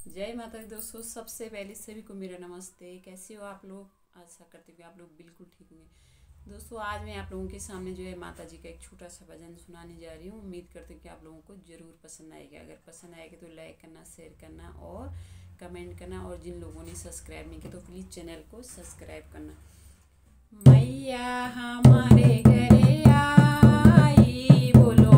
जय माता दी दोस्तों, सबसे पहले सभी को मेरा नमस्ते। कैसे हो आप लोग? आशा करते हुए आप लोग बिल्कुल ठीक होंगे। दोस्तों, आज मैं आप लोगों के सामने जो है माता जी का एक छोटा सा भजन सुनाने जा रही हूँ। उम्मीद करती हूँ कि आप लोगों को ज़रूर पसंद आएगा। अगर पसंद आएगा तो लाइक करना, शेयर करना और कमेंट करना और जिन लोगों ने सब्सक्राइब नहीं किया तो प्लीज़ चैनल को सब्सक्राइब करना। मैया हमारे घरे आई, बोलो।